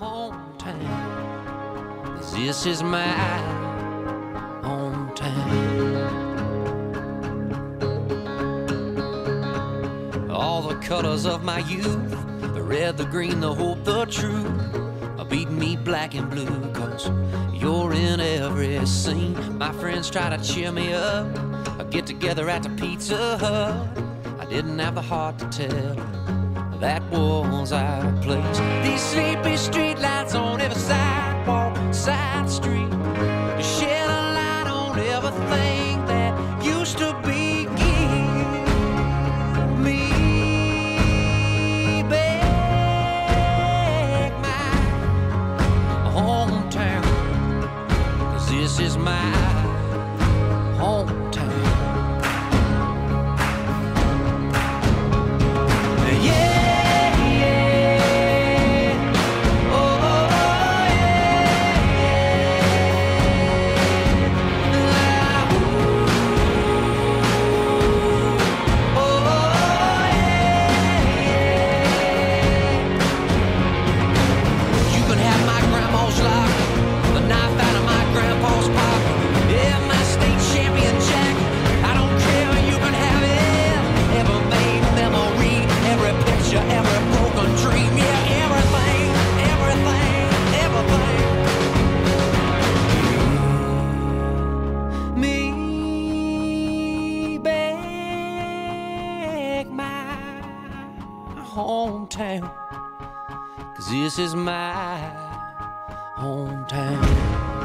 hometown. this is my hometown. All the colors of my youth the red, the green, the hope, the truth beating me black and blue. Cause you're in every scene. My friends try to cheer me up. I get together at the Pizza Hut. I didn't have the heart to tell that was our place. These sleepy street lights on every side hometown. Cause this is my hometown.